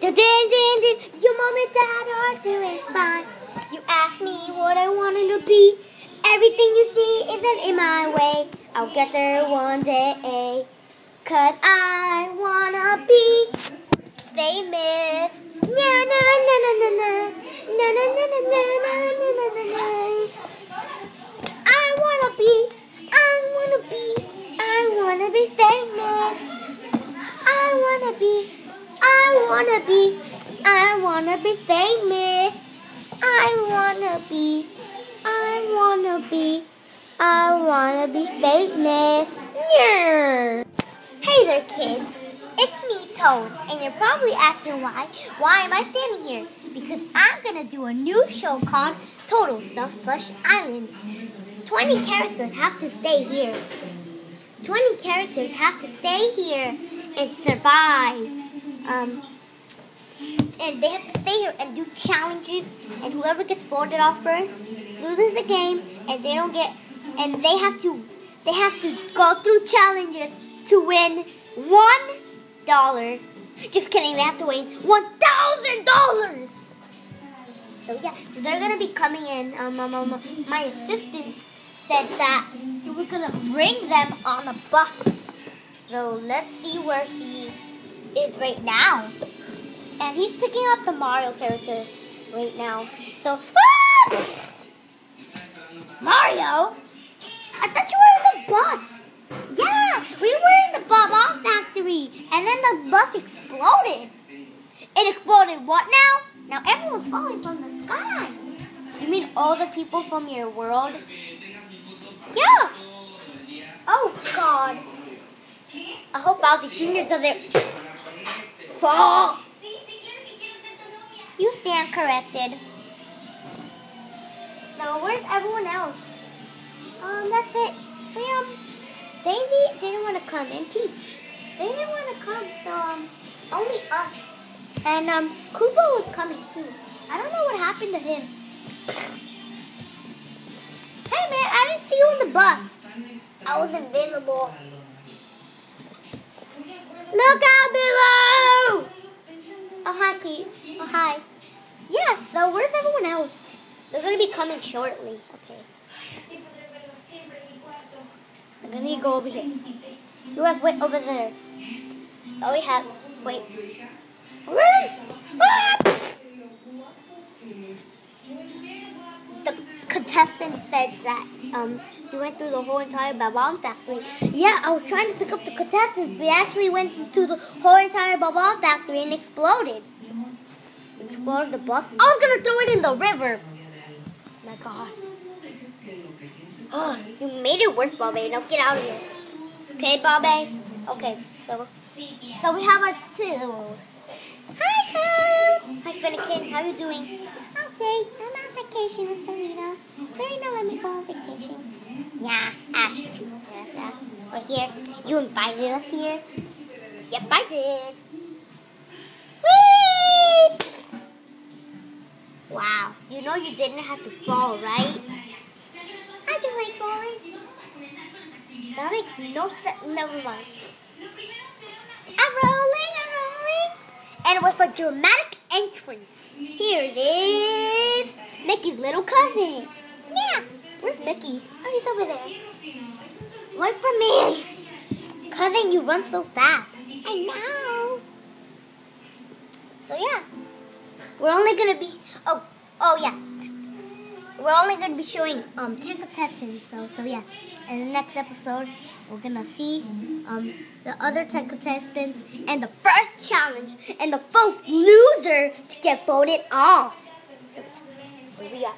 Your mom and dad are doing fine. You ask me what I wanted to be. Everything you see isn't in my way. I'll get there one day. Cause I wanna be famous. Na na na na na. Na wanna be, I wanna be famous. I wanna be, I wanna be, I wanna be famous. Yeah. Hey there, kids. It's me, Toad, and you're probably asking why. Why am I standing here? Because I'm gonna do a new show called Total Stuff Plush Island. 20 characters have to stay here. 20 characters have to stay here and survive. Um, and they have to stay here and do challenges. And whoever gets voted off first loses the game, and they don't get. And they have to. They have to go through challenges to win one dollar. Just kidding. They have to win one thousand dollars. So yeah, they're gonna be coming in. Um, um, um, my assistant said that he was gonna bring them on a bus. So let's see where he is right now. And he's picking up the Mario characters right now. So ah! Mario, I thought you were in the bus. Yeah, we were in the Bob factory, and then the bus exploded. It exploded what now? Now everyone's falling from the sky. You mean all the people from your world? Yeah. Oh God. I hope Bowser Jr. doesn't fall. You stand corrected. So where's everyone else? Um, that's it. Um, Daisy didn't want to come, and Peach, they didn't want to come. So um, only us. And um, Koopa was coming too. I don't know what happened to him. Hey man, I didn't see you on the bus. I was invisible. Look out below! Hi Pete. Oh hi. Yeah, so where's everyone else? They're gonna be coming shortly. Okay. I'm need to go over here. You guys wait over there. Oh we have wait. Where is ah! the contestant said that um he went through the whole entire Bob factory. Yeah, I was trying to pick up the contestants. We actually went through the whole entire Bob factory and exploded. Exploded the bus. I was gonna throw it in the river. My God. Oh, you made it worse, Bobby. Now get out of here. Okay, Bobby. Okay, so so we have our two. Hi, Toad. Hi, Finnegan. How are you doing? Okay, I'm on vacation with Serena. Serena let me go on vacation. Yeah, Ash too. Yes, yes. We're here. Invited here? Yep, I did. Whee! Wow, you know you didn't have to fall, right? I just like falling. That makes no sense. Never mind. I'm rolling, I'm rolling. And with a dramatic entrance, here it is Mickey's little cousin. Yeah, where's Mickey? Oh, he's over there. Wait for me. You run so fast. I know. So yeah, we're only gonna be. Oh, oh yeah. We're only gonna be showing um ten contestants. So so yeah. In the next episode, we're gonna see um the other ten contestants and the first challenge and the first loser to get voted off. So yeah, here we are.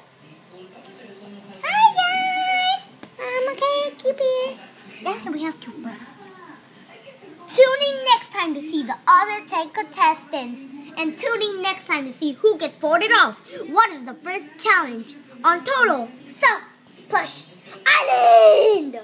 Hi guys. Um okay, keep here. Yeah, we have Cooper. Time to see the other 10 contestants. And tune in next time to see who gets voted off. What is the first challenge on Total Stuff Plush Island?